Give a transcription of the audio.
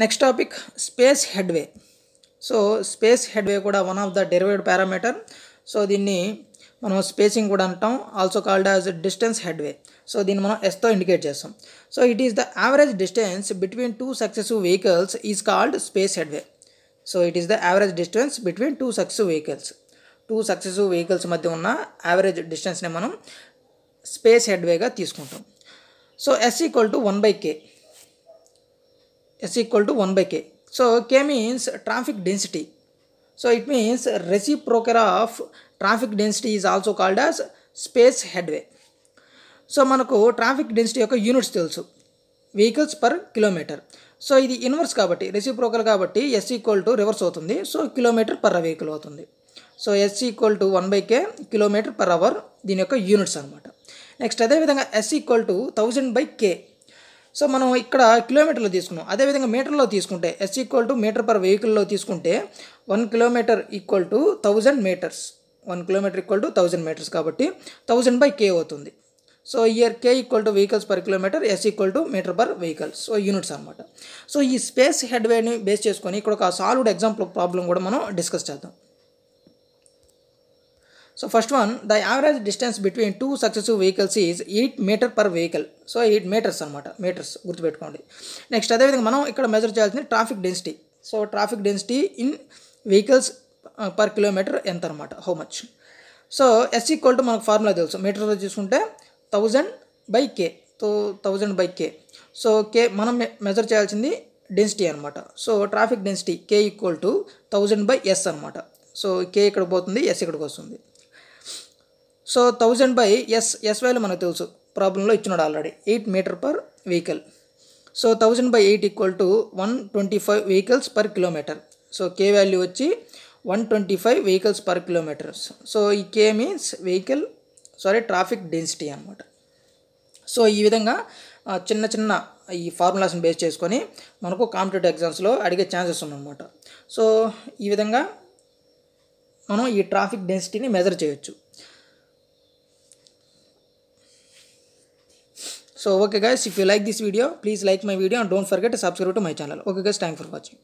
Next topic space headway so space headway కూడా one of the derived parameter so దీన్ని మనం spacing కూడా అంటాం. Also called as distance headway so దీన్ని మనం ఎస్తో ఇండికేట్ చేస్తాం. So it is the average distance between two successive vehicles is called space headway so it is the average distance between two successive vehicles two successive vehicles మధ్య ఉన్న average డిస్టెన్స్ని మనం space హెడ్వేగా తీసుకుంటాం. So S equal to one by K S equal to one by K so K means traffic density so it means reciprocal of traffic density is also called as space headway so మనకు traffic density యొక్క units తెలుసు. Vehicles per kilometre so ఇది inverse కాబట్టి reciprocal కాబట్టి S equal to reverse అవుతుంది. So kilometre per vehicle అవుతుంది. So S equal to one by K kilometre per hour దీని యొక్క యూనిట్స్ అనమాట నెక్స్ట్ అదేవిధంగా S equal to thousand by K so మనం ఇక్కడ కిలోమీటర్లో తీసుకున్నాం. అదేవిధంగా మీటర్లో తీసుకుంటే S equal to metre per వెహికల్లో తీసుకుంటే one kilometre equal to thousand metres one kilometre equal to thousand metres కాబట్టి థౌజండ్ బై కే అవుతుంది. So here K equal to vehicles per kilometre S equal to metre per vehicles so units అనమాట so ఈ space హెడ్వేని base చేసుకొని ఇక్కడ ఒక solved example problem కూడా మనం డిస్కస్ చేద్దాం. So first one the average distance between two successive vehicles is eight metre per vehicle so eight metres అనమాట మీటర్స్ గుర్తుపెట్టుకోండి. నెక్స్ట్ అదేవిధంగా మనం ఇక్కడ మెజర్ చేయాల్సింది traffic density so traffic density in vehicles per kilometre ఎంత అనమాట how much so S equal to మనకు formula తెలుసు. మీటర్లో చూసుకుంటే థౌజండ్ బై కే తో thousand by K so K మనం మెజర్ చేయాల్సింది డెన్సిటీ అనమాట so traffic density K equal to thousand by S అనమాట సో కే ఇక్కడ పోతుంది? ఎస్ ఇక్కడికి వస్తుంది? So thousand by S S value మనకు తెలుసు. ప్రాబ్లంలో ఇచ్చినాడు already. Eight metre per vehicle. So thousand by eight equal to one twenty five vehicles per kilometre. So K value వచ్చి one twenty five vehicles per kilometres so ఈ K means vehicle sorry traffic density అనమాట so ఈ విధంగా చిన్న చిన్న ఈ ఫార్ములాస్ని base చేసుకొని మనకు కాంపిటేటివ్ ఎగ్జామ్స్లో అడిగే ఛాన్సెస్ ఉన్నాయన్నమాట సో ఈ విధంగా మనం ఈ ట్రాఫిక్ డెన్సిటీని మెజర్ చేయొచ్చు. So okay guys, if you like this video, please like my video and don't forget to subscribe to my channel. Okay guys, thanks for watching.